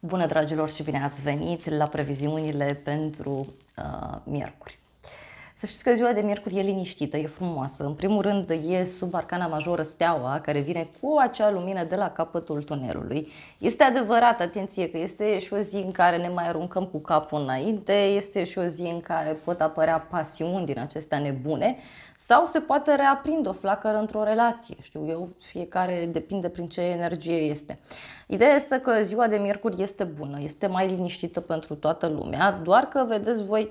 Bună dragilor și bine ați venit la previziunile pentru uh, miercuri. Să știți că ziua de miercuri e liniștită, e frumoasă. În primul rând e sub arcana majoră steaua care vine cu acea lumină de la capătul tunelului. Este adevărat, atenție, că este și o zi în care ne mai aruncăm cu capul înainte, este și o zi în care pot apărea pasiuni din acestea nebune sau se poate reaprinde o flacără într-o relație. Știu eu, fiecare depinde prin ce energie este. Ideea este că ziua de miercuri este bună, este mai liniștită pentru toată lumea, doar că, vedeți voi,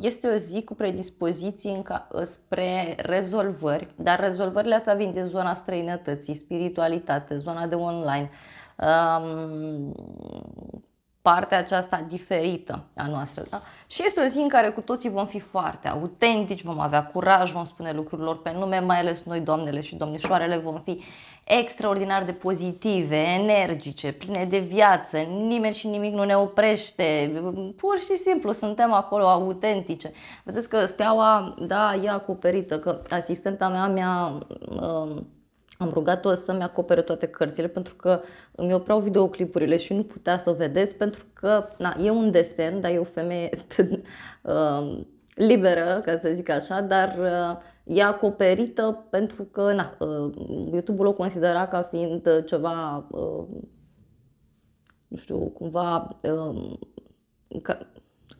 este o zi cu predispoziții în ca, spre rezolvări, dar rezolvările astea vin din zona străinătății, spiritualitate, zona de online, partea aceasta diferită a noastră. Da? Și este o zi în care cu toții vom fi foarte autentici, vom avea curaj, vom spune lucrurilor pe nume, mai ales noi, doamnele și domnișoarele, vom fi extraordinar de pozitive, energice, pline de viață, nimeni și nimic nu ne oprește, pur și simplu suntem acolo autentice. Vedeți că steaua, da, e acoperită, că asistenta mea mi-a... Uh, am rugat-o să-mi acopere toate cărțile pentru că îmi opreau videoclipurile și nu putea să vedeți pentru că na, e un desen, dar e o femeie uh, liberă, ca să zic așa, dar uh, e acoperită pentru că na, uh, YouTube-ul o considera ca fiind ceva, uh, nu știu, cumva, uh, că,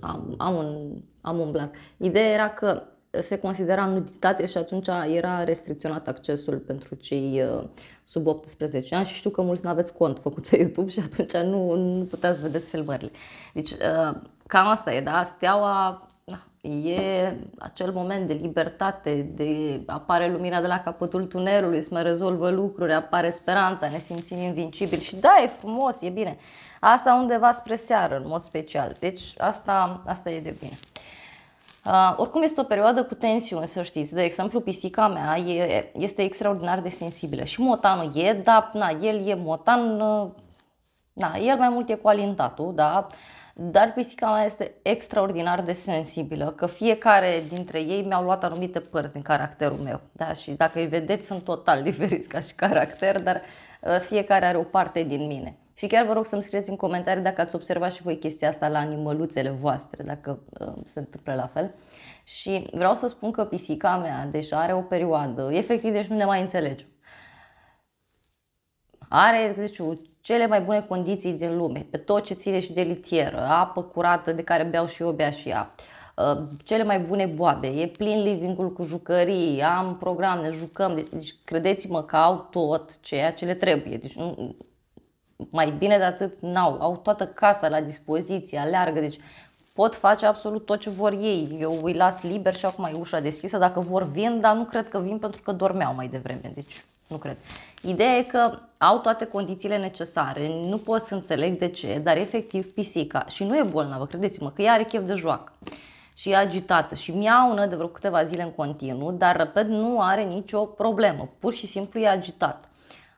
am, am, un, am un blanc. Ideea era că se considera nuditate și atunci era restricționat accesul pentru cei uh, sub 18 ani și știu că mulți nu aveți cont făcut pe YouTube și atunci nu, nu puteți vedeți filmările. Deci uh, cam asta e, da? Steaua e acel moment de libertate, de apare lumina de la capătul tunelului, se mai rezolvă lucruri, apare speranța, ne simțim invincibili și da, e frumos, e bine. Asta undeva spre seară, în mod special. Deci asta, asta e de bine. Uh, oricum este o perioadă cu tensiuni, să știți. De exemplu, pisica mea e, este extraordinar de sensibilă și motanul e, dar na, el e motan, uh, na, el mai mult e cu alintatul, da? Dar pisica mea este extraordinar de sensibilă, că fiecare dintre ei mi-au luat anumite părți din caracterul meu. Da? Și dacă îi vedeți, sunt total diferiți ca și caracter, dar uh, fiecare are o parte din mine. Și chiar vă rog să-mi scrieți în comentarii dacă ați observat și voi chestia asta la animăluțele voastre, dacă uh, se întâmplă la fel. Și vreau să spun că pisica mea deja are o perioadă, efectiv, deci nu ne mai înțelegem. Are, deci, cele mai bune condiții din lume, pe tot ce ține și de litieră, apă curată de care beau și eu, bea și ea, uh, cele mai bune boabe, e plin living-ul cu jucării, am program, ne jucăm, deci credeți-mă că au tot ceea ce le trebuie, deci nu, mai bine de atât n-au, au toată casa la dispoziție, aleargă, deci pot face absolut tot ce vor ei. Eu îi las liber și acum e ușa deschisă, dacă vor vin, dar nu cred că vin pentru că dormeau mai devreme, deci nu cred. Ideea e că au toate condițiile necesare, nu pot să înțeleg de ce, dar efectiv pisica, și nu e bolnavă, credeți-mă, că ea are chef de joacă și e agitată și miaună de vreo câteva zile în continuu, dar repet, nu are nicio problemă, pur și simplu e agitată.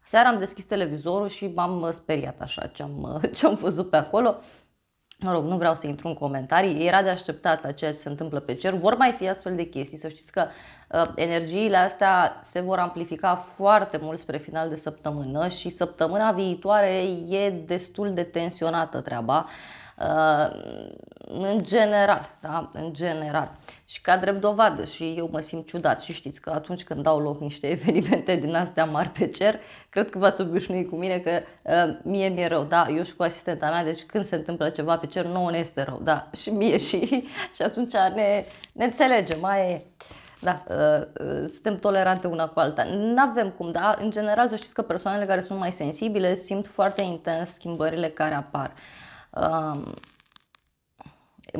Seara am deschis televizorul și m-am uh, speriat așa ce am, uh, ce am văzut pe acolo. Mă rog, nu vreau să intru în comentarii, era de așteptat la ceea ce se întâmplă pe cer. Vor mai fi astfel de chestii, să știți că uh, energiile astea se vor amplifica foarte mult spre final de săptămână și săptămâna viitoare e destul de tensionată treaba. Uh, Uh, în general, da? în general. Și ca drept dovadă și eu mă simt ciudat și știți că atunci când dau loc niște evenimente din astea mari pe cer, cred că v-ați obișnuit cu mine că uh, mie mi-e rău, da, eu și cu asistenta mea, deci când se întâmplă ceva pe cer, nouă ne este rău, da, și mie și, și atunci ne, ne înțelegem, mai e. Da, uh, uh, suntem tolerante una cu alta. Nu avem cum, da? În general, să știți că persoanele care sunt mai sensibile simt foarte intens schimbările care apar. Uh,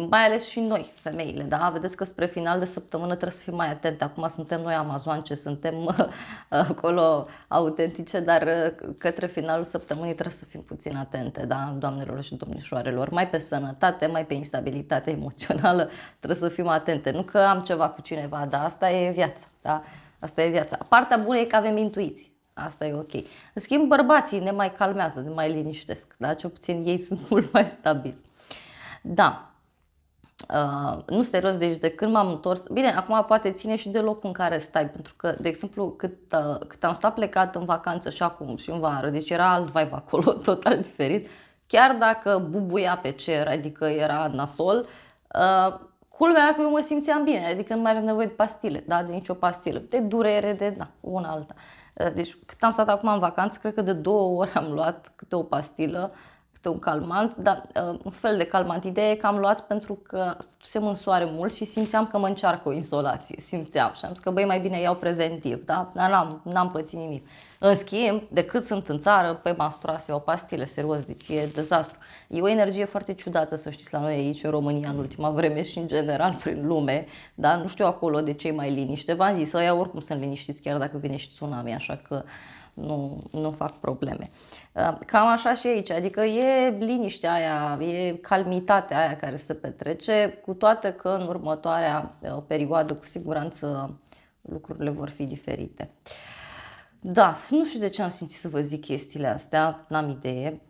mai ales și noi, femeile, da? Vedeți că spre final de săptămână trebuie să fim mai atente. Acum suntem noi amazoance, suntem acolo autentice, dar uh, către finalul săptămânii trebuie să fim puțin atente, da? Doamnelor și domnișoarelor, mai pe sănătate, mai pe instabilitate emoțională, trebuie să fim atente. Nu că am ceva cu cineva, dar asta e viața, da? Asta e viața. Partea bună e că avem intuiții. Asta e ok. În schimb, bărbații ne mai calmează, ne mai liniștesc, da? Ce puțin ei sunt mult mai stabili. Da. Uh, nu serios, deci de când m-am întors, bine, acum poate ține și de locul în care stai, pentru că, de exemplu, cât, uh, cât am stat plecat în vacanță și acum și în vară, deci era alt vibe acolo, total diferit, chiar dacă bubuia pe cer, adică era nasol, uh, culmea că eu mă simțeam bine, adică nu mai aveam nevoie de pastile, da, de nicio pastilă, de durere, de da, una alta. Uh, deci cât am stat acum în vacanță, cred că de două ori am luat câte o pastilă câte un calmant, dar uh, un fel de calmant. Ideea e că am luat pentru că stătusem în soare mult și simțeam că mă încearcă o insolație, simțeam și am zis că băi mai bine iau preventiv, da? Dar n-am, n-am pățit nimic. În schimb, decât sunt în țară, pe masturase o pastile, serios, deci e dezastru. E o energie foarte ciudată, să știți, la noi aici în România în ultima vreme și în general prin lume, dar nu știu acolo de ce mai liniște. V-am zis, ăia oricum sunt liniștiți chiar dacă vine și tsunami, așa că nu, nu fac probleme. Uh, cam așa și aici, adică e liniștea aia, e calmitatea aia care se petrece, cu toate că în următoarea uh, perioadă cu siguranță lucrurile vor fi diferite. Da, nu știu de ce am simțit să vă zic chestiile astea, n-am idee.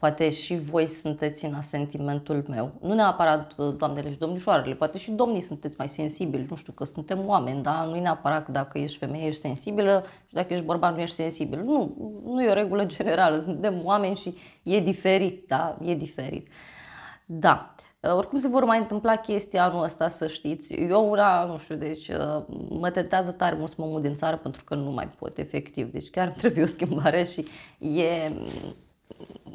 Poate și voi sunteți în asentimentul meu. Nu neapărat uh, doamnele și domnișoarele, poate și domnii sunteți mai sensibili. Nu știu că suntem oameni, dar nu e neapărat că dacă ești femeie ești sensibilă și dacă ești bărbat nu ești sensibil. Nu, nu e o regulă generală. Suntem oameni și e diferit, da? E diferit. Da. Uh, oricum se vor mai întâmpla chestii anul ăsta, să știți. Eu una, nu știu, deci uh, mă tentează tare mult să mă mut din țară pentru că nu mai pot, efectiv. Deci chiar trebuie o schimbare și e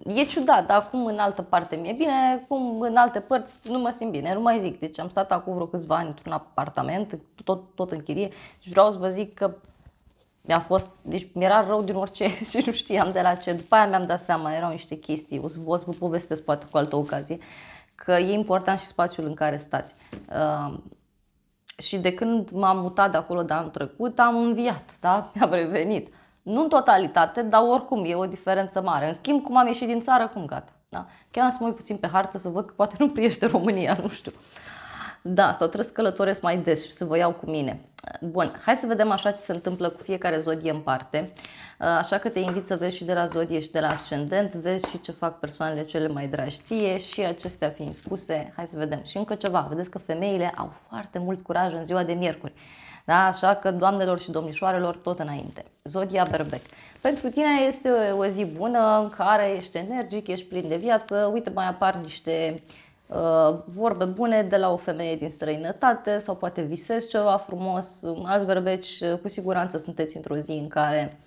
e ciudat, dar acum în altă parte mi-e bine, cum în alte părți nu mă simt bine, nu mai zic. Deci am stat acum vreo câțiva ani într-un apartament, tot, tot în chirie și vreau să vă zic că mi-a fost, deci mi-era rău din orice și nu știam de la ce. După aia mi-am dat seama, erau niște chestii, o să, o să vă povestesc poate cu altă ocazie, că e important și spațiul în care stați. Uh, și de când m-am mutat de acolo de anul trecut, am înviat, da? Mi-am revenit. Nu în totalitate, dar oricum e o diferență mare. În schimb, cum am ieșit din țară, cum gata. Da? Chiar am să mă uit puțin pe hartă să văd că poate nu priește România, nu știu. Da, sau trebuie să călătoresc mai des și să vă iau cu mine. Bun, hai să vedem așa ce se întâmplă cu fiecare zodie în parte. Așa că te invit să vezi și de la zodie și de la ascendent, vezi și ce fac persoanele cele mai dragi ție și acestea fiind spuse, hai să vedem. Și încă ceva, vedeți că femeile au foarte mult curaj în ziua de miercuri. Da? Așa că, doamnelor și domnișoarelor, tot înainte. Zodia Berbec. Pentru tine este o zi bună în care ești energic, ești plin de viață. Uite, mai apar niște uh, vorbe bune de la o femeie din străinătate sau poate visezi ceva frumos. Alți berbeci, cu siguranță sunteți într-o zi în care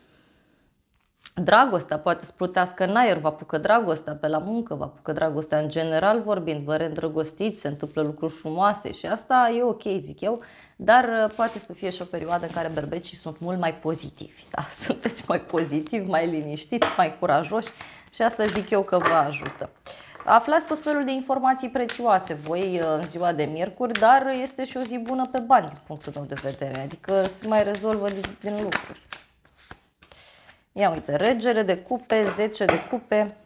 dragostea poate să plutească în aer, vă apucă dragostea pe la muncă, vă apucă dragostea în general vorbind, vă reîndrăgostiți, se întâmplă lucruri frumoase și asta e ok, zic eu, dar uh, poate să fie și o perioadă în care berbecii sunt mult mai pozitivi, da? sunteți mai pozitivi, mai liniștiți, mai curajoși și asta zic eu că vă ajută. Aflați tot felul de informații prețioase voi uh, în ziua de miercuri, dar este și o zi bună pe bani din punctul meu de vedere, adică se mai rezolvă din, din lucruri. Ia uite, regele de cupe, 10 de cupe,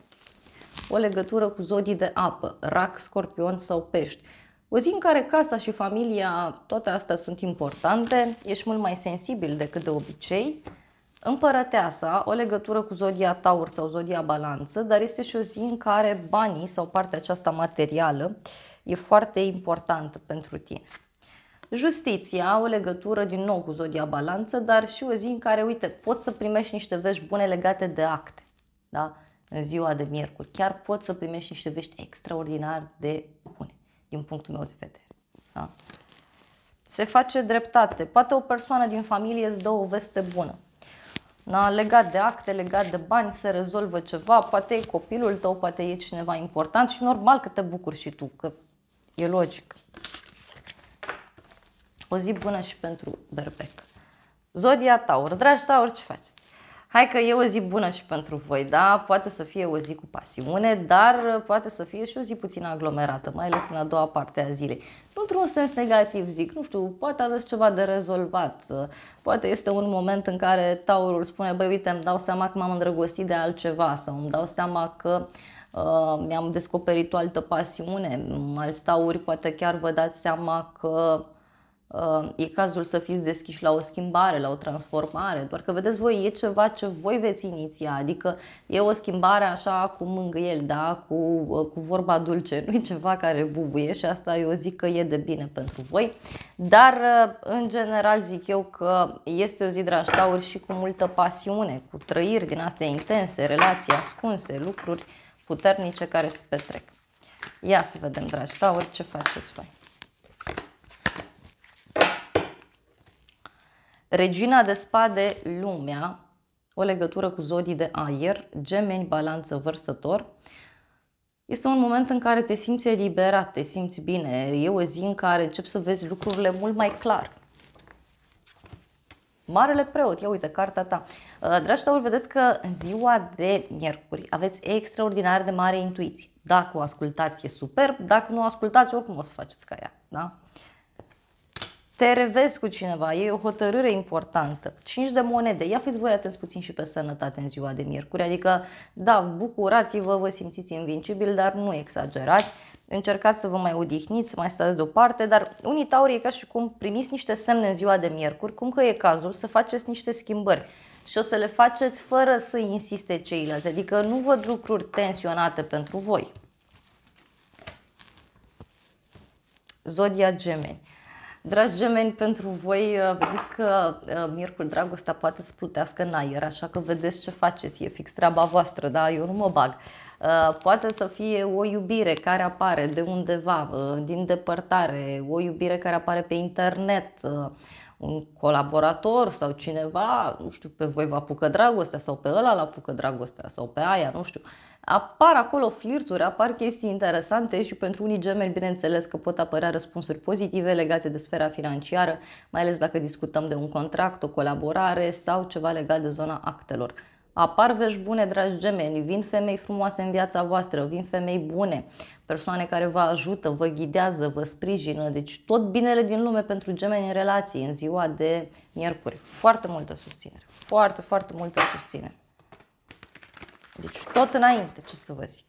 o legătură cu zodii de apă, rac, scorpion sau pești. O zi în care casa și familia, toate astea sunt importante, ești mult mai sensibil decât de obicei. Împărăteasa, o legătură cu zodia taur sau zodia balanță, dar este și o zi în care banii sau partea aceasta materială e foarte importantă pentru tine. Justiția, o legătură din nou cu zodia balanță, dar și o zi în care, uite, poți să primești niște vești bune legate de acte. Da? În ziua de miercuri. Chiar poți să primești niște vești extraordinar de bune, din punctul meu de vedere. Da? Se face dreptate. Poate o persoană din familie îți dă o veste bună. Da? Legat de acte, legat de bani, se rezolvă ceva, poate e copilul tău, poate e cineva important și normal că te bucuri și tu, că e logic. O zi bună și pentru berbec. Zodia Taur. Dragi Taur, ce faceți? Hai că e o zi bună și pentru voi, da? Poate să fie o zi cu pasiune, dar poate să fie și o zi puțin aglomerată, mai ales în a doua parte a zilei. Nu într-un sens negativ, zic, nu știu, poate aveți ceva de rezolvat, poate este un moment în care taurul spune, băi, uite, îmi dau seama că m-am îndrăgostit de altceva sau îmi dau seama că uh, mi-am descoperit o altă pasiune. Alți tauri poate chiar vă dați seama că Uh, e cazul să fiți deschiși la o schimbare, la o transformare, doar că vedeți voi, e ceva ce voi veți iniția, adică e o schimbare așa cu mângâieli, da? cu, uh, cu vorba dulce, nu e ceva care bubuie și asta eu zic că e de bine pentru voi, dar uh, în general zic eu că este o zi dragi tauri și cu multă pasiune, cu trăiri din astea intense, relații ascunse, lucruri puternice care se petrec. Ia să vedem, dragi tauri, ce faceți voi. Regina de spade, lumea, o legătură cu zodii de aer, gemeni, balanță, vărsător. Este un moment în care te simți eliberat, te simți bine. E o zi în care începi să vezi lucrurile mult mai clar. Marele preot, ia uite, cartea ta. Uh, dragi tauri, vedeți că în ziua de miercuri aveți extraordinar de mare intuiție. Dacă o ascultați, e superb. Dacă nu o ascultați, oricum o să faceți ca ea. Da? Te revezi cu cineva, e o hotărâre importantă. 5 de monede, ia fiți voi atenți puțin și pe sănătate în ziua de miercuri, adică da, bucurați-vă, vă simțiți invincibil, dar nu exagerați, încercați să vă mai odihniți, să mai stați deoparte, dar unii tauri e ca și cum primiți niște semne în ziua de miercuri, cum că e cazul să faceți niște schimbări și o să le faceți fără să insiste ceilalți, adică nu văd lucruri tensionate pentru voi. Zodia Gemeni. Dragi gemeni, pentru voi uh, vedeți că uh, Miercuri Dragostea poate să plutească în aer, așa că vedeți ce faceți, e fix treaba voastră, da? Eu nu mă bag. Uh, poate să fie o iubire care apare de undeva, din depărtare, o iubire care apare pe internet, un colaborator sau cineva, nu știu, pe voi vă apucă dragostea sau pe ăla l apucă dragostea sau pe aia, nu știu. Apar acolo flirturi, apar chestii interesante și pentru unii gemeni, bineînțeles că pot apărea răspunsuri pozitive legate de sfera financiară, mai ales dacă discutăm de un contract, o colaborare sau ceva legat de zona actelor. Apar vești bune, dragi gemeni, vin femei frumoase în viața voastră, vin femei bune, persoane care vă ajută, vă ghidează, vă sprijină, deci tot binele din lume pentru gemeni în relații în ziua de miercuri. Foarte multă susținere, foarte, foarte multă susținere. Deci tot înainte, ce să vă zic.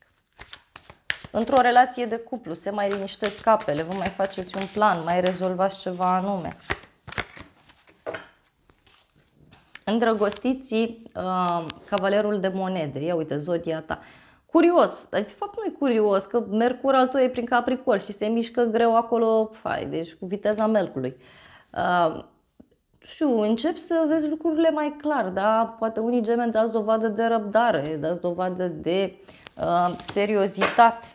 Într-o relație de cuplu se mai liniștesc capele, vă mai faceți un plan, mai rezolvați ceva anume. Îndrăgostiții uh, cavalerul de monede, ia uite, zodia ta. Curios, dar de fapt nu e curios, că Mercur al tău e prin Capricorn și se mișcă greu acolo, fai, deci cu viteza melcului. Uh, știu, încep să vezi lucrurile mai clar, da? Poate unii gemeni dați dovadă de răbdare, dați dovadă de uh, seriozitate.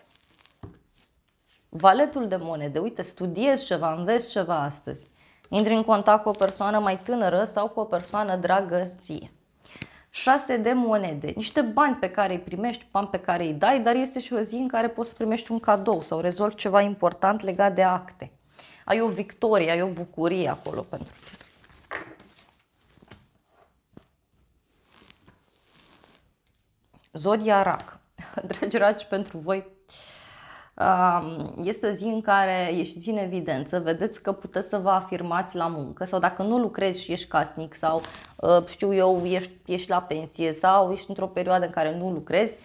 Valetul de monede, uite, studiezi ceva, înveți ceva astăzi. Intri în contact cu o persoană mai tânără sau cu o persoană dragă ție. 6 de monede, niște bani pe care îi primești, bani pe care îi dai, dar este și o zi în care poți să primești un cadou sau rezolvi ceva important legat de acte. Ai o victorie, ai o bucurie acolo pentru tine. Zodia Rac. Dragi raci, pentru voi este o zi în care ieșiți în evidență, vedeți că puteți să vă afirmați la muncă sau dacă nu lucrezi și ești casnic sau ă, știu eu, ești, ești la pensie sau ești într-o perioadă în care nu lucrezi,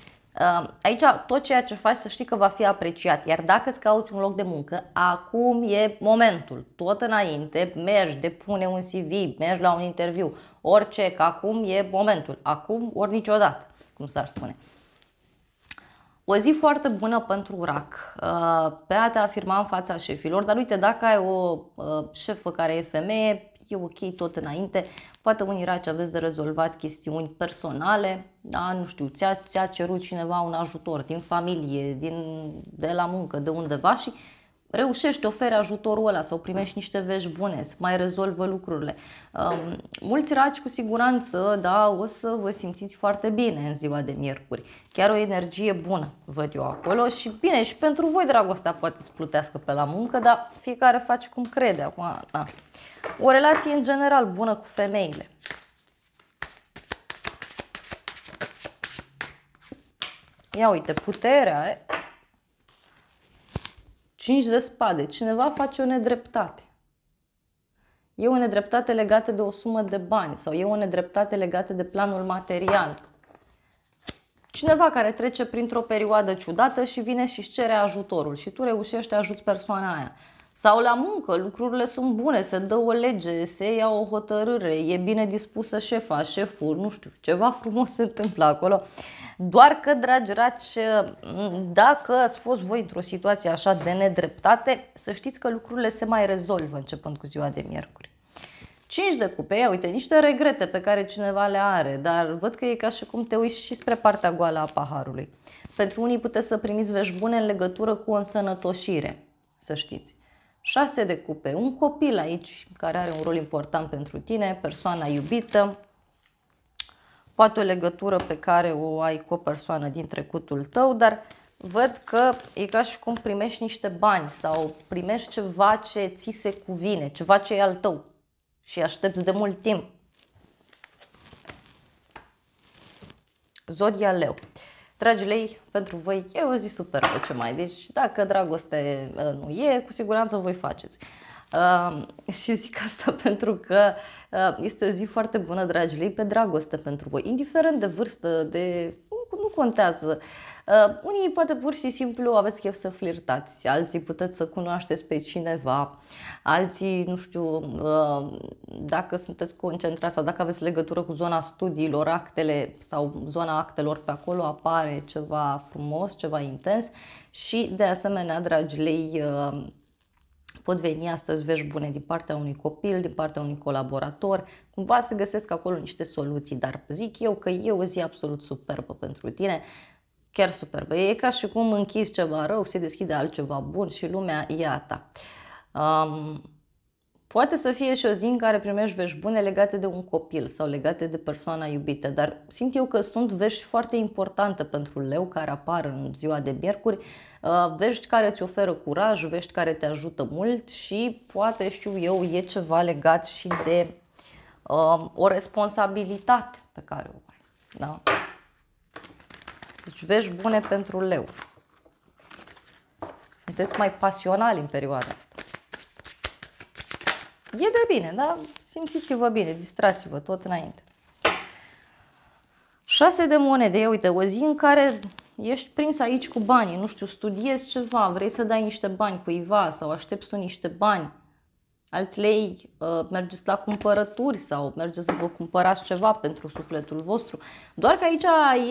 aici tot ceea ce faci să știi că va fi apreciat. Iar dacă îți cauți un loc de muncă, acum e momentul. Tot înainte, mergi, depune un CV, mergi la un interviu, orice, că acum e momentul. Acum ori niciodată, cum s-ar spune. O zi foarte bună pentru RAC, uh, pe a te afirma în fața șefilor, dar uite, dacă ai o uh, șefă care e femeie, e ok tot înainte, poate unii raci aveți de rezolvat chestiuni personale, da, nu știu, ți-a, ți-a cerut cineva un ajutor din familie, din, de la muncă, de undeva și reușești, oferi ajutorul ăla sau primești niște vești bune, să mai rezolvă lucrurile. Um, mulți raci cu siguranță, da, o să vă simțiți foarte bine în ziua de miercuri. Chiar o energie bună văd eu acolo și bine, și pentru voi dragostea poate să plutească pe la muncă, dar fiecare face cum crede acum. Da. O relație în general bună cu femeile. Ia uite, puterea, 5 de spade. Cineva face o nedreptate. E o nedreptate legată de o sumă de bani sau e o nedreptate legată de planul material. Cineva care trece printr-o perioadă ciudată și vine și-și cere ajutorul și tu reușești să ajuți persoana aia. Sau la muncă, lucrurile sunt bune, se dă o lege, se ia o hotărâre, e bine dispusă șefa, șeful, nu știu, ceva frumos se întâmplă acolo. Doar că, dragi raci, dacă ați fost voi într-o situație așa de nedreptate, să știți că lucrurile se mai rezolvă începând cu ziua de miercuri. 5 de cupe, ia uite, niște regrete pe care cineva le are, dar văd că e ca și cum te uiți și spre partea goală a paharului. Pentru unii puteți să primiți vești bune în legătură cu o însănătoșire, să știți. 6 de cupe, un copil aici care are un rol important pentru tine, persoana iubită, poate o legătură pe care o ai cu o persoană din trecutul tău, dar văd că e ca și cum primești niște bani sau primești ceva ce ți se cuvine, ceva ce e al tău și aștepți de mult timp. Zodia Leu. Dragi lei, pentru voi e o zi superbă ce mai. Deci dacă dragoste uh, nu e, cu siguranță voi faceți. Uh, și zic asta pentru că uh, este o zi foarte bună, dragi lei, pe dragoste pentru voi. Indiferent de vârstă, de... nu, nu contează. Uh, Uh, unii poate pur și simplu aveți chef să flirtați, alții puteți să cunoașteți pe cineva, alții, nu știu, uh, dacă sunteți concentrați sau dacă aveți legătură cu zona studiilor, actele sau zona actelor pe acolo apare ceva frumos, ceva intens și de asemenea, dragi lei, uh, pot veni astăzi vești bune din partea unui copil, din partea unui colaborator, cumva să găsesc acolo niște soluții, dar zic eu că e o zi absolut superbă pentru tine, chiar superbă. E ca și cum închizi ceva rău, se deschide altceva bun și lumea e a ta. Um, poate să fie și o zi în care primești vești bune legate de un copil sau legate de persoana iubită, dar simt eu că sunt vești foarte importante pentru leu care apar în ziua de miercuri, uh, vești care îți oferă curaj, vești care te ajută mult și poate, știu eu, e ceva legat și de uh, o responsabilitate pe care o ai. Da? Deci vești bune pentru leu. Sunteți mai pasionali în perioada asta. E de bine, da? Simțiți-vă bine, distrați-vă tot înainte. Șase de monede, uite, o zi în care ești prins aici cu banii, nu știu, studiezi ceva, vrei să dai niște bani cuiva sau aștepți tu niște bani alți lei uh, mergeți la cumpărături sau mergeți să vă cumpărați ceva pentru sufletul vostru. Doar că aici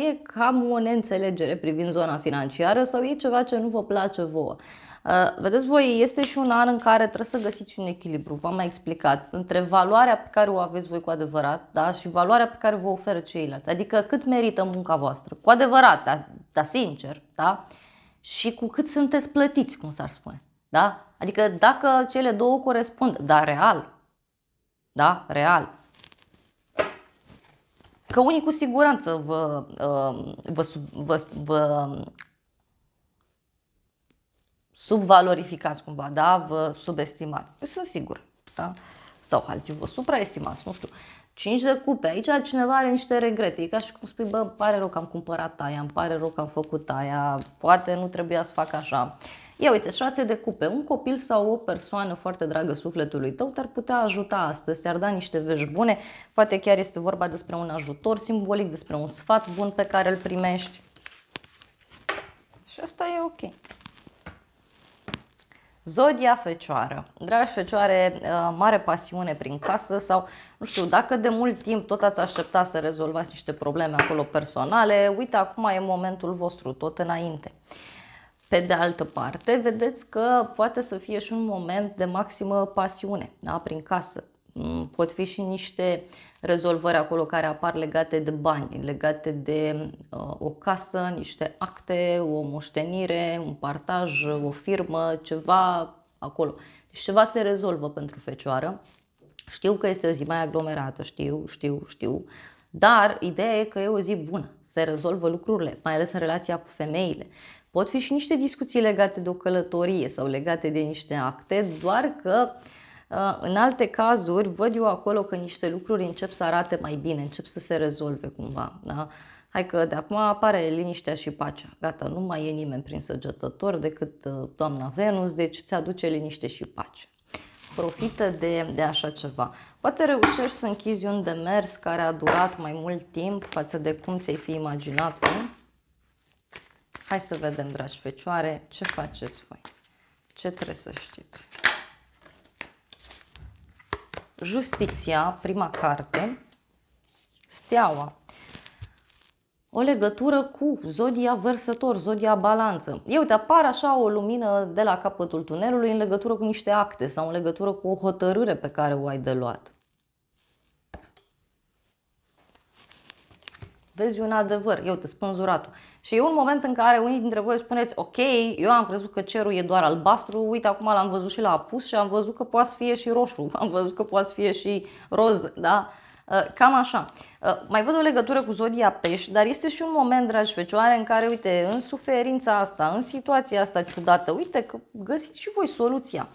e cam o neînțelegere privind zona financiară sau e ceva ce nu vă place vouă. Uh, vedeți voi, este și un an în care trebuie să găsiți un echilibru, v-am mai explicat, între valoarea pe care o aveți voi cu adevărat da? și valoarea pe care vă oferă ceilalți. Adică cât merită munca voastră, cu adevărat, dar da, sincer, da? și cu cât sunteți plătiți, cum s-ar spune. Da? Adică dacă cele două corespund, dar real, da, real, că unii cu siguranță vă, uh, vă, vă, vă subvalorificați cumva, da? Vă subestimați. Eu sunt sigur, da? Sau alții vă supraestimați, nu știu. 5 de cupe, aici cineva are niște regrete. E ca și cum spui, bă, îmi pare rău că am cumpărat aia, îmi pare rău că am făcut aia, poate nu trebuia să fac așa. Ia uite, șase de cupe. Un copil sau o persoană foarte dragă sufletului tău te-ar putea ajuta astăzi, te-ar da niște vești bune. Poate chiar este vorba despre un ajutor simbolic, despre un sfat bun pe care îl primești. Și asta e ok. Zodia Fecioară. Dragi Fecioare, uh, mare pasiune prin casă sau, nu știu, dacă de mult timp tot ați așteptat să rezolvați niște probleme acolo personale, uite, acum e momentul vostru, tot înainte. Pe de altă parte, vedeți că poate să fie și un moment de maximă pasiune da? prin casă. Mm, pot fi și niște rezolvări acolo care apar legate de bani, legate de uh, o casă, niște acte, o moștenire, un partaj, o firmă, ceva acolo. Deci ceva se rezolvă pentru fecioară. Știu că este o zi mai aglomerată, știu, știu, știu, dar ideea e că e o zi bună, se rezolvă lucrurile, mai ales în relația cu femeile. Pot fi și niște discuții legate de o călătorie sau legate de niște acte, doar că uh, în alte cazuri văd eu acolo că niște lucruri încep să arate mai bine, încep să se rezolve cumva. Da? Hai că de acum apare liniștea și pacea. Gata, nu mai e nimeni prin săgetător decât uh, doamna Venus, deci ți aduce liniște și pace. Profită de, de așa ceva. Poate reușești să închizi un demers care a durat mai mult timp față de cum ți-ai fi imaginat. Nu? Hai să vedem, dragi fecioare, ce faceți voi. Ce trebuie să știți. Justiția, prima carte, steaua. O legătură cu zodia vărsător, zodia balanță. Eu uite, apare așa o lumină de la capătul tunelului în legătură cu niște acte sau în legătură cu o hotărâre pe care o ai de luat. vezi un adevăr, eu te spânzuratul. Și e un moment în care unii dintre voi spuneți, ok, eu am crezut că cerul e doar albastru, uite acum l-am văzut și la apus și am văzut că poate să fie și roșu, am văzut că poate să fie și roz, da? Uh, cam așa. Uh, mai văd o legătură cu zodia pești, dar este și un moment, dragi fecioare, în care, uite, în suferința asta, în situația asta ciudată, uite că găsiți și voi soluția.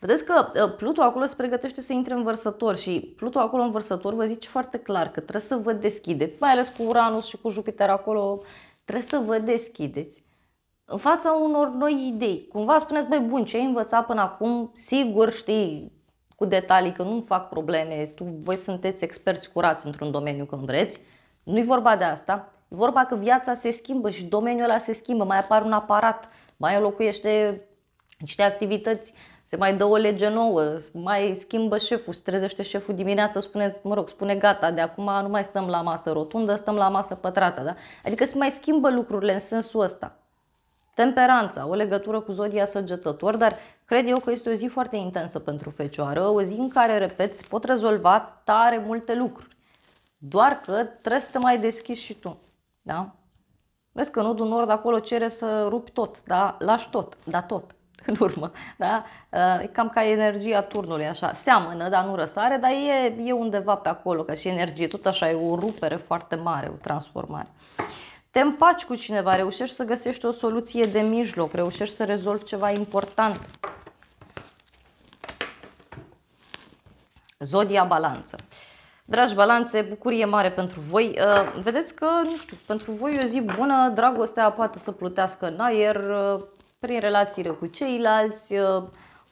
Vedeți că uh, Pluto acolo se pregătește să intre în vărsător și Pluto acolo în vărsător vă zice foarte clar că trebuie să vă deschideți, mai ales cu Uranus și cu Jupiter acolo, trebuie să vă deschideți în fața unor noi idei. Cumva spuneți, băi, bun, ce ai învățat până acum, sigur știi cu detalii că nu fac probleme, tu, voi sunteți experți curați într-un domeniu când vreți. Nu-i vorba de asta, e vorba că viața se schimbă și domeniul ăla se schimbă, mai apare un aparat, mai înlocuiește niște activități, se mai dă o lege nouă, mai schimbă șeful, se trezește șeful dimineața, spune, mă rog, spune gata, de acum nu mai stăm la masă rotundă, stăm la masă pătrată, da? Adică se mai schimbă lucrurile în sensul ăsta. Temperanța, o legătură cu zodia săgetător, dar cred eu că este o zi foarte intensă pentru fecioară, o zi în care, repet, se pot rezolva tare multe lucruri. Doar că trebuie să te mai deschizi și tu. Da? Vezi că nodul nord acolo cere să rupi tot, da? lași tot, da tot în urmă. Da? E cam ca energia turnului, așa. Seamănă, dar nu răsare, dar e, e undeva pe acolo, ca și energie. Tot așa e o rupere foarte mare, o transformare. Te împaci cu cineva, reușești să găsești o soluție de mijloc, reușești să rezolvi ceva important. Zodia balanță. Dragi balanțe, bucurie mare pentru voi. Uh, vedeți că, nu știu, pentru voi e o zi bună, dragostea poate să plutească în aer, uh, prin relațiile cu ceilalți, uh,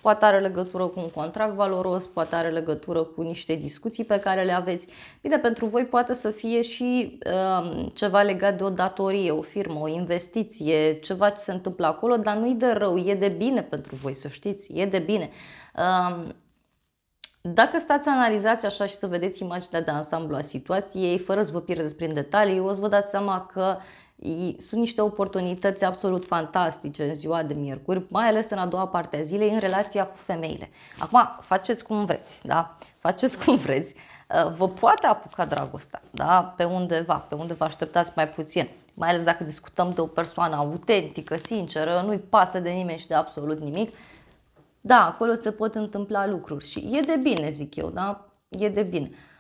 poate are legătură cu un contract valoros, poate are legătură cu niște discuții pe care le aveți. Bine, pentru voi poate să fie și um, ceva legat de o datorie, o firmă, o investiție, ceva ce se întâmplă acolo, dar nu-i de rău, e de bine pentru voi, să știți, e de bine. Um, dacă stați să analizați așa și să vedeți imaginea de ansamblu a situației, fără să vă pierdeți prin detalii, o să vă dați seama că sunt niște oportunități absolut fantastice în ziua de miercuri, mai ales în a doua parte a zilei, în relația cu femeile. Acum, faceți cum vreți, da? Faceți cum vreți. Uh, vă poate apuca dragostea, da? Pe undeva, pe unde vă așteptați mai puțin. Mai ales dacă discutăm de o persoană autentică, sinceră, nu-i pasă de nimeni și de absolut nimic. Da, acolo se pot întâmpla lucruri și e de bine, zic eu, da? E de bine. Uh,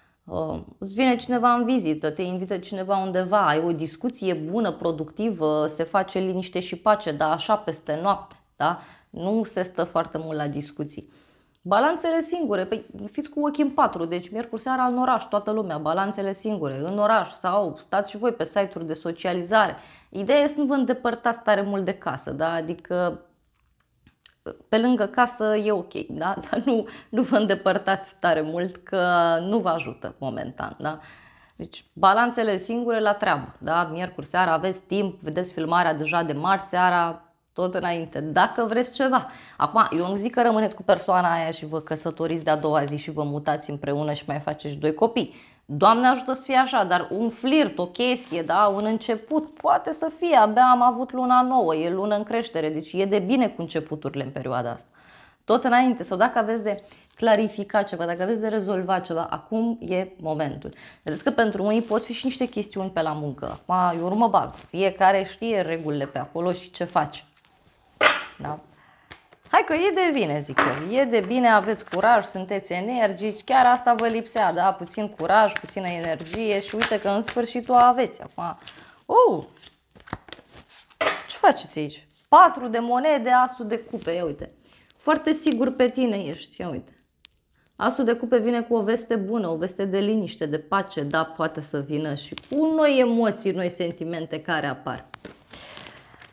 îți vine cineva în vizită, te invită cineva undeva, ai o discuție bună, productivă, se face liniște și pace, dar așa peste noapte, da? Nu se stă foarte mult la discuții. Balanțele singure, păi fiți cu ochii în patru, deci miercuri seara în oraș, toată lumea, balanțele singure, în oraș sau stați și voi pe site-uri de socializare. Ideea este să nu vă îndepărtați tare mult de casă, da? adică pe lângă casă e ok, da? dar nu, nu vă îndepărtați tare mult că nu vă ajută momentan. Da? Deci balanțele singure la treabă. Da? Miercuri seara aveți timp, vedeți filmarea deja de marți seara, tot înainte, dacă vreți ceva. Acum, eu nu zic că rămâneți cu persoana aia și vă căsătoriți de-a doua zi și vă mutați împreună și mai faceți doi copii. Doamne ajută să fie așa, dar un flirt, o chestie, da, un început, poate să fie, abia am avut luna nouă, e lună în creștere, deci e de bine cu începuturile în perioada asta. Tot înainte, sau dacă aveți de clarificat ceva, dacă aveți de rezolvat ceva, acum e momentul. Vedeți că pentru unii pot fi și niște chestiuni pe la muncă. Ma, eu nu mă bag, fiecare știe regulile pe acolo și ce face. Da? Hai că e de bine, zic eu. E de bine, aveți curaj, sunteți energici, chiar asta vă lipsea, da? Puțin curaj, puțină energie și uite că în sfârșit o aveți acum. Uh! Ce faceți aici? Patru de monede, asul de cupe, ia uite. Foarte sigur pe tine ești, ia uite. Asul de cupe vine cu o veste bună, o veste de liniște, de pace, da, poate să vină și cu noi emoții, noi sentimente care apar.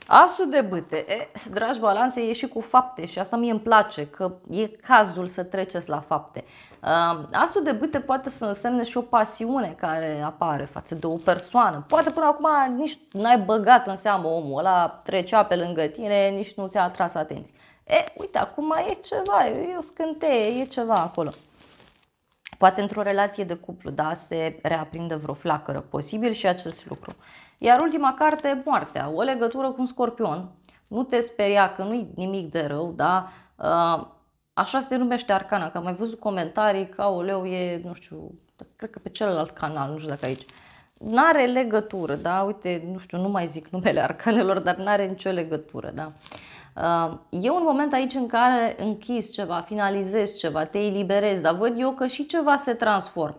Asul de bâte, e, dragi balanțe, e și cu fapte și asta mie îmi place, că e cazul să treceți la fapte. Asul de bâte poate să însemne și o pasiune care apare față de o persoană. Poate până acum nici n-ai băgat în seamă omul ăla, trecea pe lângă tine, nici nu ți-a atras atenție. E, uite, acum e ceva, e o scânteie, e ceva acolo. Poate într-o relație de cuplu, da, se reaprinde vreo flacără, posibil și acest lucru. Iar ultima carte, moartea, o legătură cu un scorpion. Nu te speria că nu-i nimic de rău, da? Uh, așa se numește arcana, că am mai văzut comentarii că, aoleu, e, nu știu, cred că pe celălalt canal, nu știu dacă aici. n-are legătură, da? Uite, nu știu, nu mai zic numele arcanelor, dar n-are nicio legătură, da? Uh, e un moment aici în care închizi ceva, finalizezi ceva, te eliberezi, dar văd eu că și ceva se transformă.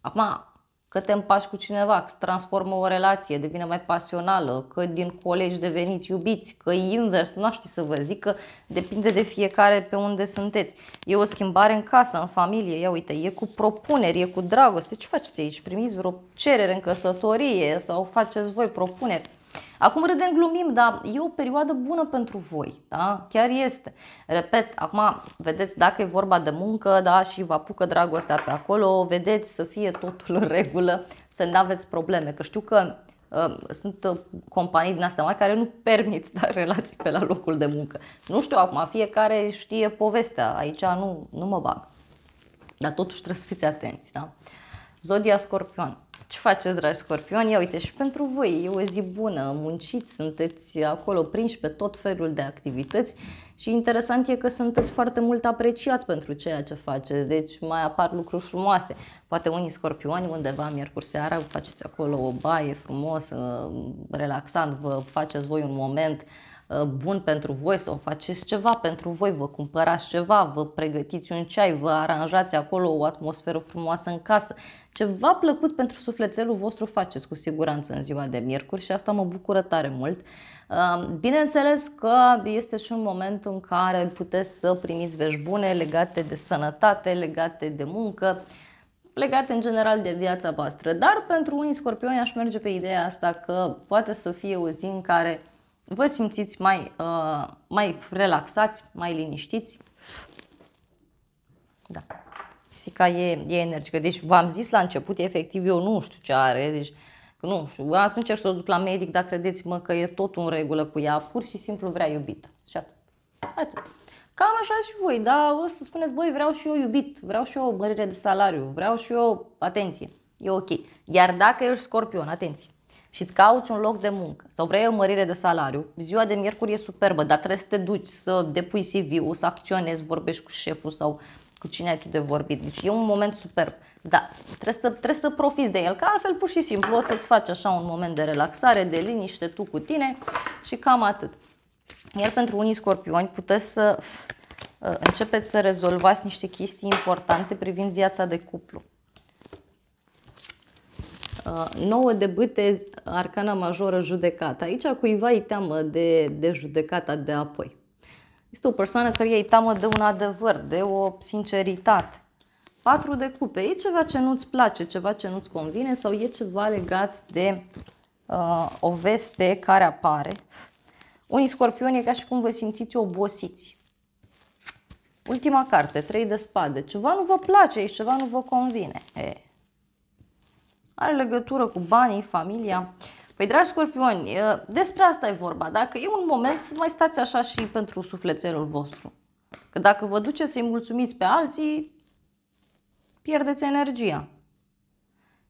Acum, că te împaci cu cineva, că se transformă o relație, devine mai pasională, că din colegi deveniți iubiți, că e invers, nu știu să vă zic, că depinde de fiecare pe unde sunteți. E o schimbare în casă, în familie, ia uite, e cu propuneri, e cu dragoste. Ce faceți aici? Primiți vreo cerere în căsătorie sau faceți voi propuneri? Acum râdem, glumim, dar e o perioadă bună pentru voi, da? Chiar este. Repet, acum vedeți dacă e vorba de muncă, da, și vă apucă dragostea pe acolo, vedeți să fie totul în regulă, să nu aveți probleme, că știu că uh, sunt uh, companii din astea mari care nu permit da, relații pe la locul de muncă. Nu știu acum, fiecare știe povestea, aici nu, nu mă bag. Dar totuși trebuie să fiți atenți, da? Zodia Scorpion. Ce faceți, dragi scorpioni? Ia uite, și pentru voi e o zi bună, munciți, sunteți acolo prinși pe tot felul de activități și interesant e că sunteți foarte mult apreciați pentru ceea ce faceți, deci mai apar lucruri frumoase. Poate unii scorpioni undeva miercuri seara vă faceți acolo o baie frumoasă, relaxant, vă faceți voi un moment Uh, bun pentru voi sau faceți ceva pentru voi, vă cumpărați ceva, vă pregătiți un ceai, vă aranjați acolo o atmosferă frumoasă în casă. Ceva plăcut pentru sufletelul vostru faceți cu siguranță în ziua de miercuri și asta mă bucură tare mult. Uh, bineînțeles că este și un moment în care puteți să primiți vești bune legate de sănătate, legate de muncă, legate în general de viața voastră. Dar pentru unii scorpioni aș merge pe ideea asta că poate să fie o zi în care vă simțiți mai, uh, mai relaxați, mai liniștiți. Da. Sica e, e energică. Deci v-am zis la început, efectiv, eu nu știu ce are. Deci, nu știu, am să încerc să o duc la medic, dar credeți-mă că e tot în regulă cu ea, pur și simplu vrea iubit. Și atât. Atât. Cam așa și voi, da, o să spuneți, băi, vreau și eu iubit, vreau și eu o mărire de salariu, vreau și eu atenție, e ok. Iar dacă ești scorpion, atenție, și îți cauți un loc de muncă sau vrei o mărire de salariu, ziua de miercuri e superbă, dar trebuie să te duci, să depui CV-ul, să acționezi, vorbești cu șeful sau cu cine ai tu de vorbit. Deci e un moment superb. Da, trebuie să, trebuie să profiți de el, că altfel pur și simplu o să-ți faci așa un moment de relaxare, de liniște tu cu tine și cam atât. Iar pentru unii scorpioni puteți să uh, începeți să rezolvați niște chestii importante privind viața de cuplu. 9 de bâte, arcana majoră, judecată. Aici cuiva îi teamă de, de judecata de apoi. Este o persoană care îi teamă de un adevăr, de o sinceritate. Patru de cupe. E ceva ce nu-ți place, ceva ce nu-ți convine sau e ceva legat de uh, o veste care apare. Unii scorpioni e ca și cum vă simțiți obosiți. Ultima carte, trei de spade. Ceva nu vă place și ceva nu vă convine. E, are legătură cu banii, familia. Păi, dragi scorpioni, despre asta e vorba. Dacă e un moment să mai stați așa și pentru sufletelul vostru. Că dacă vă duceți să-i mulțumiți pe alții, pierdeți energia.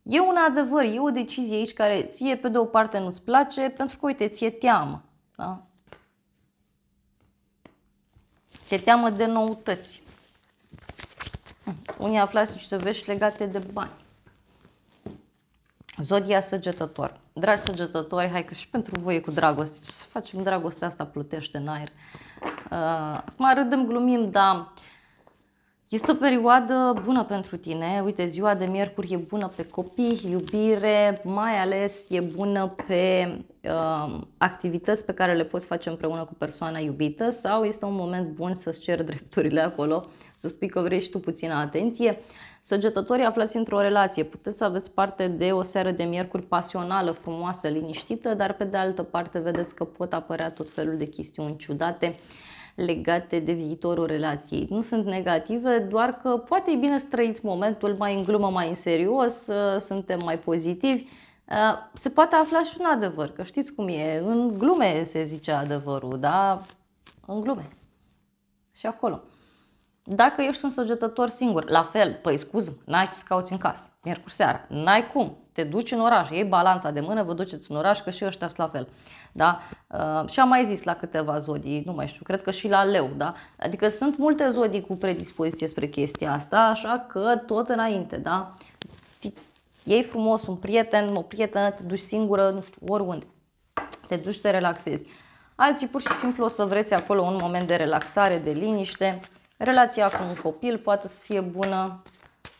E un adevăr, e o decizie aici care ție pe de o parte nu-ți place pentru că, uite, ție teamă. Da? Ți-e teamă de noutăți. Unii aflați niște vești legate de bani. Zodia săgetător. Dragi săgetători, hai că și pentru voi e cu dragoste. Ce să facem? Dragostea asta plutește în aer. Uh, acum râdem, glumim, dar este o perioadă bună pentru tine. Uite, ziua de miercuri e bună pe copii, iubire, mai ales e bună pe uh, activități pe care le poți face împreună cu persoana iubită sau este un moment bun să-ți ceri drepturile acolo, să spui că vrei și tu puțină atenție. Săgetătorii aflați într-o relație, puteți să aveți parte de o seară de miercuri pasională, frumoasă, liniștită, dar pe de altă parte vedeți că pot apărea tot felul de chestiuni ciudate legate de viitorul relației. Nu sunt negative, doar că poate e bine să trăiți momentul mai în glumă, mai în serios, suntem mai pozitivi. Se poate afla și un adevăr, că știți cum e, în glume se zice adevărul, da? În glume. Și acolo. Dacă ești un săgetător singur, la fel, păi scuză, n-ai ce să cauți în casă, miercuri seara, n-ai cum, te duci în oraș, iei balanța de mână, vă duceți în oraș, că și ăștia sunt la fel. Da? Uh, și am mai zis la câteva zodii, nu mai știu, cred că și la leu, da? Adică sunt multe zodii cu predispoziție spre chestia asta, așa că tot înainte, da? Ei frumos un prieten, o prietenă, te duci singură, nu știu, oriunde. Te duci, te relaxezi. Alții pur și simplu o să vreți acolo un moment de relaxare, de liniște. Relația cu un copil poate să fie bună.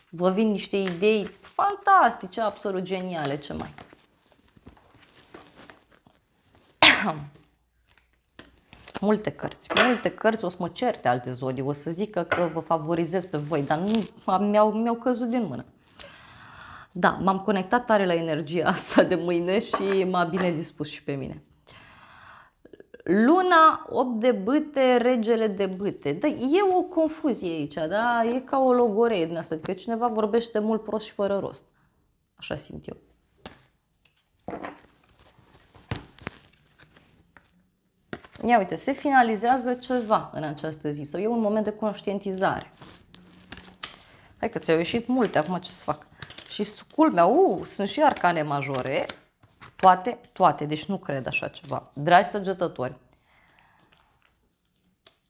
Vă vin niște idei fantastice, absolut geniale, ce mai. multe cărți, multe cărți, o să mă certe alte zodii, o să zică că vă favorizez pe voi, dar nu, mi-au, mi-au căzut din mână. Da, m-am conectat tare la energia asta de mâine și m-a bine dispus și pe mine. Luna, 8 de bâte, regele de bâte. Da, e o confuzie aici, da? E ca o logoree din asta, că cineva vorbește mult prost și fără rost. Așa simt eu. Ia uite, se finalizează ceva în această zi sau e un moment de conștientizare. Hai că ți-au ieșit multe, acum ce să fac? Și culmea, uh, sunt și arcane majore, toate, toate, deci nu cred așa ceva. Dragi săgetători,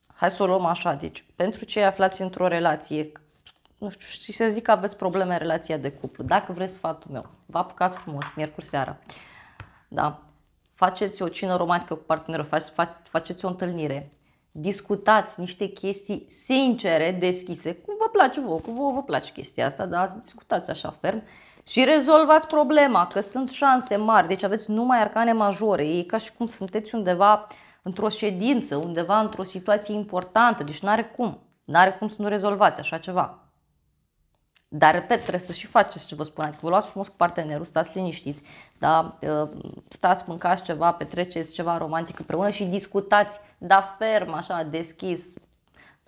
hai să o luăm așa, deci pentru cei aflați într-o relație, nu știu, și să zic că aveți probleme în relația de cuplu, dacă vreți sfatul meu, vă apucați frumos, miercuri seara, da, faceți o cină romantică cu partenerul, faceți o întâlnire, discutați niște chestii sincere, deschise, cum vă place vouă, cum vouă vă place chestia asta, dar discutați așa ferm și rezolvați problema, că sunt șanse mari, deci aveți numai arcane majore, e ca și cum sunteți undeva într-o ședință, undeva într-o situație importantă, deci n-are cum, n-are cum să nu rezolvați așa ceva. Dar, repet, trebuie să și faceți ce vă spun, adică vă luați frumos cu partenerul, stați liniștiți, da? Ă, stați, mâncați ceva, petreceți ceva romantic împreună și discutați, da, ferm, așa, deschis,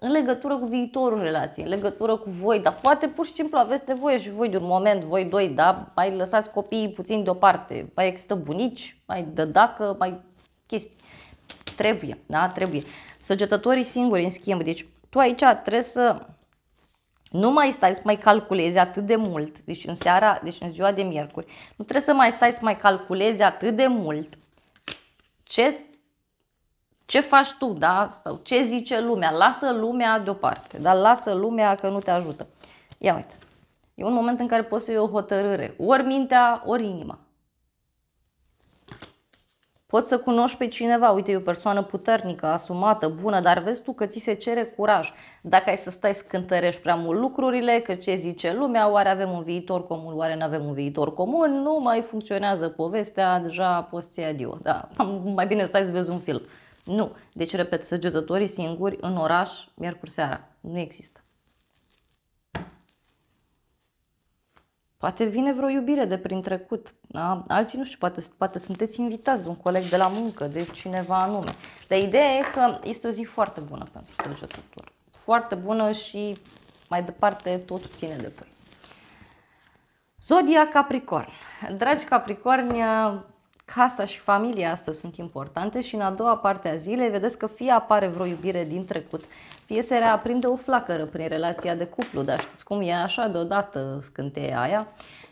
în legătură cu viitorul relației, în legătură cu voi, dar poate pur și simplu aveți nevoie și voi de un moment, voi doi, da, mai lăsați copiii puțin deoparte, mai există bunici, mai dă dacă, mai chestii. Trebuie, da, trebuie. Săgetătorii singuri, în schimb, deci tu aici trebuie să nu mai stai să mai calculezi atât de mult, deci în seara, deci în ziua de miercuri, nu trebuie să mai stai să mai calculezi atât de mult ce, ce faci tu, da? Sau ce zice lumea. Lasă lumea deoparte, dar lasă lumea că nu te ajută. Ia uite, e un moment în care poți să iei o hotărâre, ori mintea, ori inima. Poți să cunoști pe cineva, uite, e o persoană puternică, asumată, bună, dar vezi tu că ți se cere curaj. Dacă ai să stai să cântărești prea mult lucrurile, că ce zice lumea, oare avem un viitor comun, oare nu avem un viitor comun, nu mai funcționează povestea, deja poți să adio. Da, mai bine stai să vezi un film. Nu. Deci, repet, săgetătorii singuri în oraș, miercuri seara. Nu există. Poate vine vreo iubire de prin trecut. Da? Alții nu știu, poate, poate sunteți invitați de un coleg de la muncă, de cineva anume. Dar ideea e că este o zi foarte bună pentru săgetător. Foarte bună și mai departe totul ține de voi. Zodia Capricorn. Dragi Capricorni, casa și familia astăzi sunt importante și în a doua parte a zilei vedeți că fie apare vreo iubire din trecut, fie se reaprinde o flacără prin relația de cuplu, dar știți cum e așa deodată scânteia aia.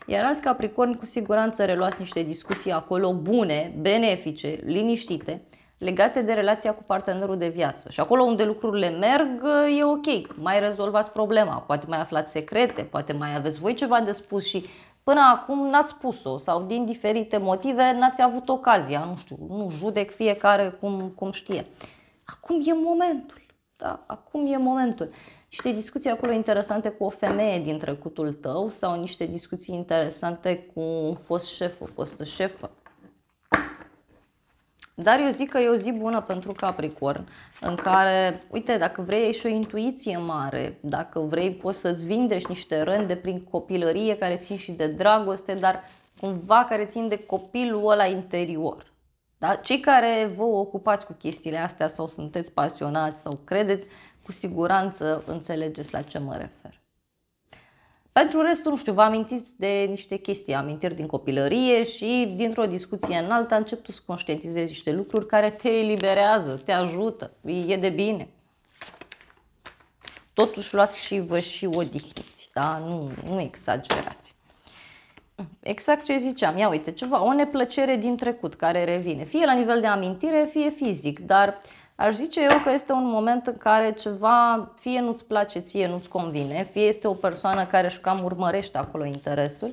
Iar alți capricorni cu siguranță reluați niște discuții acolo bune, benefice, liniștite, legate de relația cu partenerul de viață. Și acolo unde lucrurile merg, e ok, mai rezolvați problema, poate mai aflați secrete, poate mai aveți voi ceva de spus și până acum n-ați spus-o sau din diferite motive n-ați avut ocazia, nu știu, nu judec fiecare cum, cum știe. Acum e momentul, da, acum e momentul. Niște discuții acolo interesante cu o femeie din trecutul tău sau niște discuții interesante cu un fost șef, o fostă șefă dar eu zic că e o zi bună pentru Capricorn, în care, uite, dacă vrei ai și o intuiție mare, dacă vrei poți să-ți vindești niște rânde prin copilărie care țin și de dragoste, dar cumva care țin de copilul ăla interior. Da? Cei care vă ocupați cu chestiile astea sau sunteți pasionați sau credeți, cu siguranță înțelegeți la ce mă refer. Pentru restul, nu știu, vă amintiți de niște chestii, amintiri din copilărie și dintr-o discuție în alta încep tu să conștientizezi niște lucruri care te eliberează, te ajută, e de bine. Totuși luați și vă și odihniți, da? Nu, nu exagerați. Exact ce ziceam, ia uite, ceva, o neplăcere din trecut care revine, fie la nivel de amintire, fie fizic, dar uh, Aș zice eu că este un moment în care ceva fie nu-ți place ție, nu-ți convine, fie este o persoană care își cam urmărește acolo interesul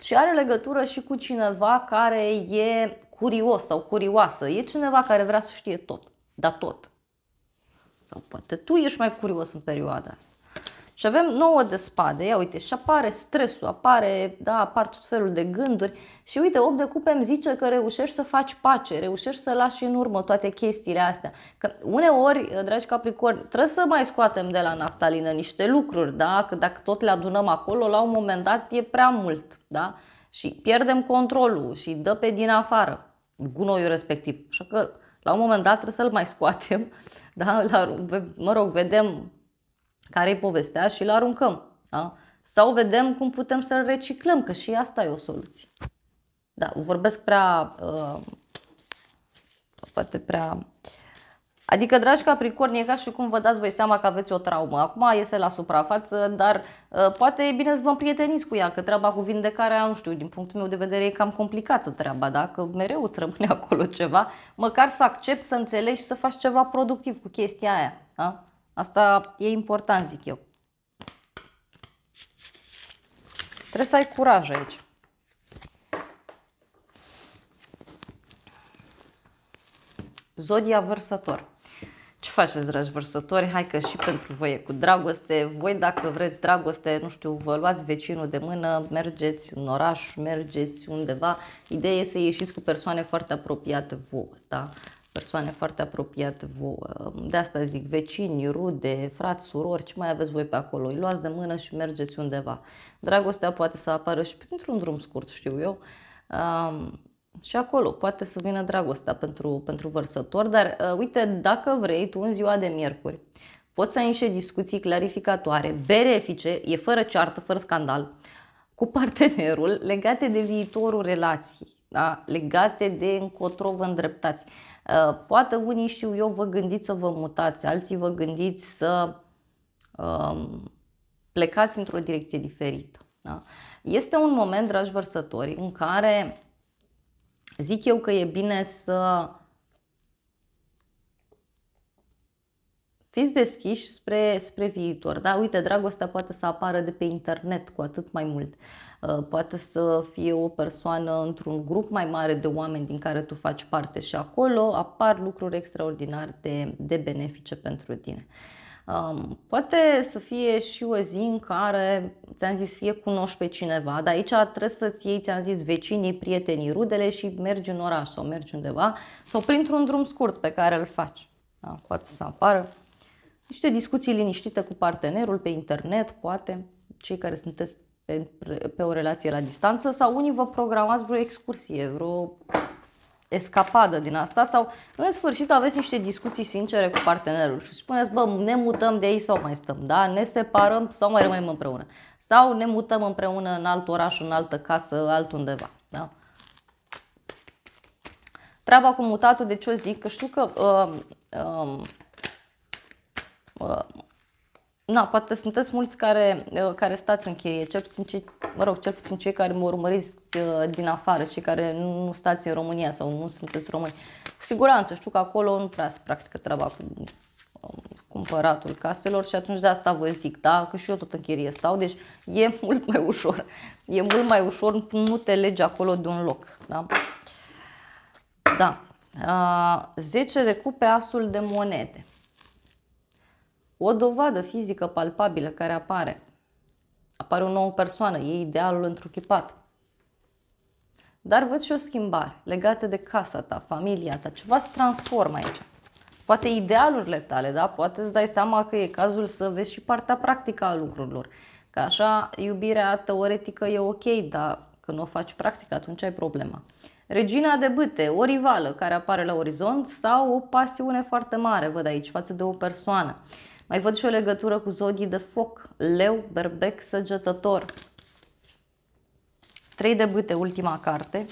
și are legătură și cu cineva care e curios sau curioasă. E cineva care vrea să știe tot, dar tot. Sau poate tu ești mai curios în perioada asta. Și avem nouă de spade, ia uite, și apare stresul, apare, da, apar tot felul de gânduri. Și uite, 8 de cupe îmi zice că reușești să faci pace, reușești să lași în urmă toate chestiile astea. Că uneori, dragi Capricorni, trebuie să mai scoatem de la naftalină niște lucruri, da, că dacă tot le adunăm acolo, la un moment dat e prea mult, da, și pierdem controlul și dă pe din afară gunoiul respectiv. Așa că la un moment dat trebuie să-l mai scoatem, da, la, mă rog, vedem care e povestea și îl aruncăm. Da? Sau vedem cum putem să-l reciclăm, că și asta e o soluție. Da, vorbesc prea, uh, poate prea... Adică, dragi Capricorni, e ca și cum vă dați voi seama că aveți o traumă. Acum iese la suprafață, dar uh, poate e bine să vă împrieteniți cu ea, că treaba cu vindecarea, nu știu, din punctul meu de vedere e cam complicată treaba, da? că mereu îți rămâne acolo ceva, măcar să accepti, să înțelegi și să faci ceva productiv cu chestia aia. Da? Asta e important, zic eu. Trebuie să ai curaj aici. Zodia vărsător. Ce faceți, dragi vărsători? Hai că și pentru voi e cu dragoste. Voi, dacă vreți dragoste, nu știu, vă luați vecinul de mână, mergeți în oraș, mergeți undeva. Ideea e să ieșiți cu persoane foarte apropiate vouă, da? Persoane foarte apropiate vouă. De asta zic, vecini, rude, frați, surori, ce mai aveți voi pe acolo. Îi luați de mână și mergeți undeva. Dragostea poate să apară și printr-un drum scurt, știu eu. Um, și acolo poate să vină dragostea pentru, pentru vărsător, dar uh, uite, dacă vrei, tu în ziua de miercuri, poți să ai niște discuții clarificatoare, benefice, e fără ceartă, fără scandal, cu partenerul legate de viitorul relației, da? legate de încotro vă îndreptați. Uh, poate unii știu eu vă gândiți să vă mutați, alții vă gândiți să um, plecați într-o direcție diferită. Da? Este un moment, dragi vărsători, în care zic eu că e bine să fiți deschiși spre, spre viitor. Da? Uite, dragostea poate să apară de pe internet cu atât mai mult. Uh, poate să fie o persoană într-un grup mai mare de oameni din care tu faci parte și acolo apar lucruri extraordinar de, de benefice pentru tine. Um, poate să fie și o zi în care, ți-am zis, fie cunoști pe cineva, dar aici trebuie să-ți iei, ți-am zis, vecinii, prietenii, rudele și mergi în oraș sau mergi undeva sau printr-un drum scurt pe care îl faci. Da? Poate să apară niște discuții liniștite cu partenerul pe internet, poate, cei care sunteți pe, pe o relație la distanță sau unii vă programați vreo excursie, vreo escapadă din asta sau în sfârșit aveți niște discuții sincere cu partenerul și spuneți, bă, ne mutăm de aici sau mai stăm, da? Ne separăm sau mai rămânem împreună. Sau ne mutăm împreună în alt oraș, în altă casă, altundeva, da? Treaba cu mutatul, de ce o zic? Că știu că uh, uh, uh, Na, poate sunteți mulți care, uh, care stați în cheie, cel puțin cei, mă rog, cel puțin cei care mă urmăriți uh, din afară, cei care nu stați în România sau nu sunteți români. Cu siguranță știu că acolo nu prea se practică treaba cu um, cumpăratul caselor și atunci de asta vă zic, da, că și eu tot în chirie stau, deci e mult mai ușor. E mult mai ușor, nu te legi acolo de un loc, da? Da. Uh, 10 de cupe, asul de monede o dovadă fizică palpabilă care apare. Apare o nouă persoană, e idealul întruchipat. Dar văd și o schimbare legată de casa ta, familia ta, ceva se transformă aici. Poate idealurile tale, da? Poate îți dai seama că e cazul să vezi și partea practică a lucrurilor. Că așa iubirea teoretică e ok, dar când o faci practic, atunci ai problema. Regina de bâte, o rivală care apare la orizont sau o pasiune foarte mare, văd aici, față de o persoană. Mai văd și o legătură cu zodii de foc, leu, berbec, săgetător. Trei de bâte, ultima carte.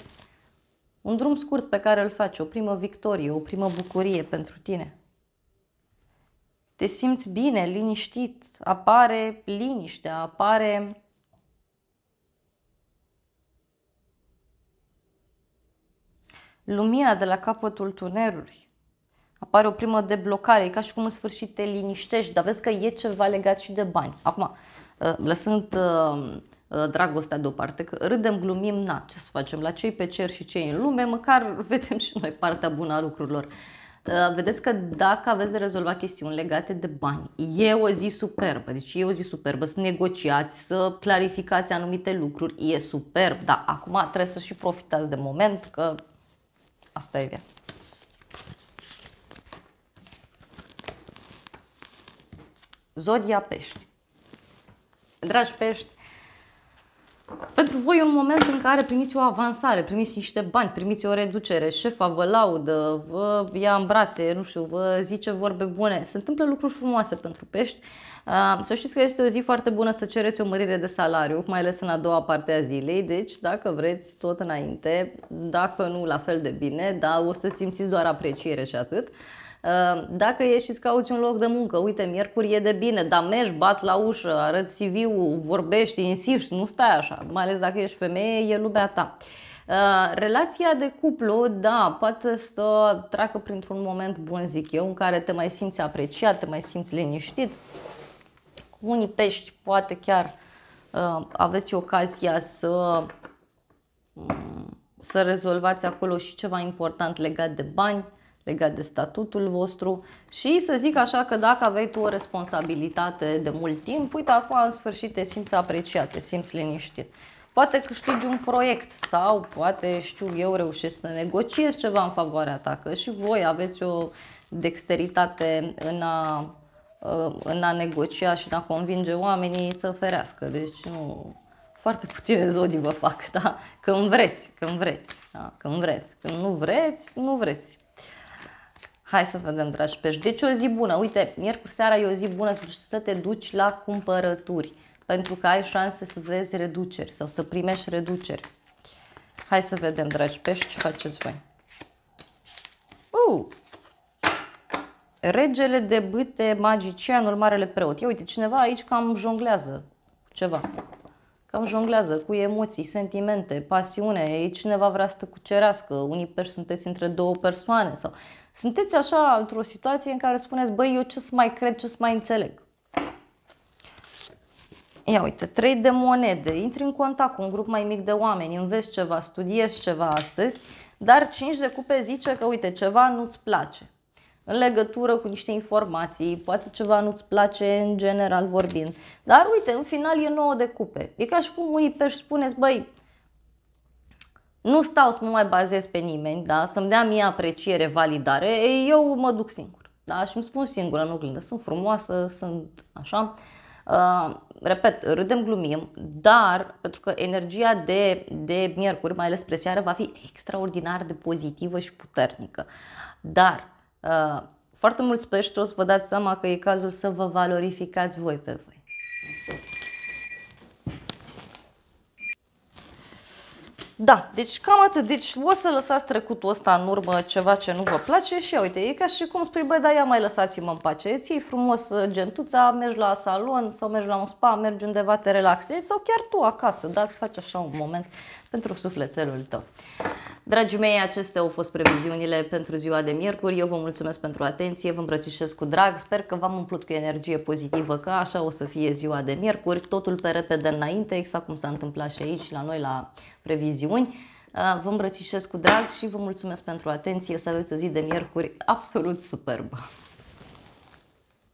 Un drum scurt pe care îl faci, o primă victorie, o primă bucurie pentru tine. Te simți bine, liniștit, apare liniștea, apare lumina de la capătul tunelului apare o primă deblocare, e ca și cum în sfârșit te liniștești, dar vezi că e ceva legat și de bani. Acum, uh, lăsând uh, uh, dragostea deoparte, că râdem, glumim, na, ce să facem, la cei pe cer și cei în lume, măcar vedem și noi partea bună a lucrurilor. Uh, vedeți că dacă aveți de rezolvat chestiuni legate de bani, e o zi superbă, deci e o zi superbă, să negociați, să clarificați anumite lucruri, e superb, dar acum trebuie să și profitați de moment, că asta e viața. Zodia pești. Dragi pești, pentru voi e un moment în care primiți o avansare, primiți niște bani, primiți o reducere, șefa vă laudă, vă ia în brațe, nu știu, vă zice vorbe bune. Se întâmplă lucruri frumoase pentru pești. Să știți că este o zi foarte bună să cereți o mărire de salariu, mai ales în a doua parte a zilei, deci dacă vreți tot înainte, dacă nu la fel de bine, dar o să simțiți doar apreciere și atât. Ehm, dacă ieși și îți cauți un loc de muncă, uite, miercuri e de bine, dar mergi, bați la ușă, arăți CV-ul, vorbești, insiști, nu stai așa, mai ales dacă ești femeie, e lumea ta. Ehm, relația de cuplu, da, poate să treacă printr-un moment bun, zic eu, în care te mai simți apreciat, te mai simți liniștit. Unii pești, poate chiar uh, aveți ocazia să, um, să rezolvați acolo și ceva important legat de bani, legat de statutul vostru și să zic așa că dacă aveai tu o responsabilitate de mult timp, uite, acum în sfârșit te simți apreciat, te simți liniștit. Poate câștigi un proiect sau poate, știu eu, reușești să negociezi ceva în favoarea ta, că și voi aveți o dexteritate în a, în a negocia și în a convinge oamenii să ferească. Deci nu, foarte puține zodii vă fac, da? Când vreți, când vreți, da? Când vreți. Când nu vreți, nu vreți. Hai să vedem, dragi pești. Deci o zi bună. Uite, miercuri seara e o zi bună să te duci la cumpărături. Pentru că ai șanse să vezi reduceri sau să primești reduceri. Hai să vedem, dragi pești, ce faceți voi. Uh! Regele de bâte magicianul, marele preot. Ia uite, cineva aici cam jonglează ceva cam jonglează cu emoții, sentimente, pasiune, e cineva vrea să te cucerească, unii pești sunteți între două persoane sau sunteți așa într-o situație în care spuneți, băi, eu ce să mai cred, ce să mai înțeleg. Ia uite, trei de monede, intri în contact cu un grup mai mic de oameni, înveți ceva, studiezi ceva astăzi, dar 5 de cupe zice că, uite, ceva nu-ți place în legătură cu niște informații, poate ceva nu-ți place în general vorbind. Dar uite, în final e nouă de cupe. E ca și cum unii pești spuneți, băi, nu stau să mă mai bazez pe nimeni, da? să-mi dea mie apreciere, validare, eu mă duc singur. Da? Și îmi spun singură în oglindă, sunt frumoasă, sunt așa. Uh, repet, râdem, glumim, dar pentru că energia de, de miercuri, mai ales spre seară, va fi extraordinar de pozitivă și puternică. Dar Uh, foarte mulți pești o să vă dați seama că e cazul să vă valorificați voi pe voi. Da, deci cam atât. Deci o să lăsați trecutul ăsta în urmă ceva ce nu vă place și uite, e ca și cum spui, băi, da, ia mai lăsați-mă în pace. Ți frumos uh, gentuța, mergi la salon sau mergi la un spa, mergi undeva, te relaxezi sau chiar tu acasă, da, să faci așa un moment pentru sufletelul tău. Dragii mei, acestea au fost previziunile pentru ziua de miercuri. Eu vă mulțumesc pentru atenție, vă îmbrățișez cu drag. Sper că v-am umplut cu energie pozitivă, că așa o să fie ziua de miercuri. Totul pe repede înainte, exact cum s-a întâmplat și aici la noi la previziuni. Vă îmbrățișez cu drag și vă mulțumesc pentru atenție. Să aveți o zi de miercuri absolut superbă.